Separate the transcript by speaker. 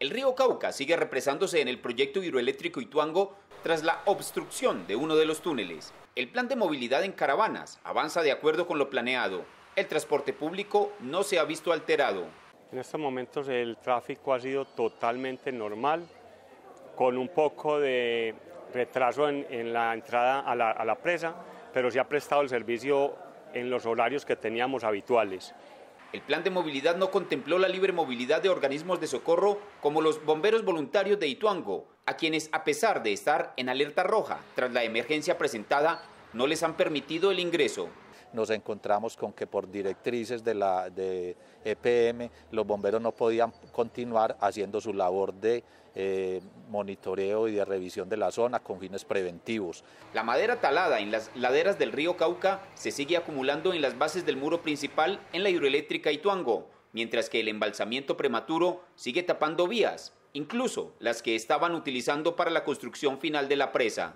Speaker 1: El río Cauca sigue represándose en el proyecto hidroeléctrico Ituango tras la obstrucción de uno de los túneles. El plan de movilidad en caravanas avanza de acuerdo con lo planeado. El transporte público no se ha visto alterado.
Speaker 2: En estos momentos el tráfico ha sido totalmente normal, con un poco de retraso en, la entrada a la, a la presa, pero se ha prestado el servicio en los horarios que teníamos habituales.
Speaker 1: El plan de movilidad no contempló la libre movilidad de organismos de socorro como los bomberos voluntarios de Ituango, a quienes a pesar de estar en alerta roja tras la emergencia presentada, no les han permitido el ingreso
Speaker 3: nos encontramos con que por directrices de la de EPM los bomberos no podían continuar haciendo su labor de eh, monitoreo y de revisión de la zona con fines preventivos.
Speaker 1: La madera talada en las laderas del río Cauca se sigue acumulando en las bases del muro principal en la hidroeléctrica Ituango, mientras que el embalsamiento prematuro sigue tapando vías, incluso las que estaban utilizando para la construcción final de la presa.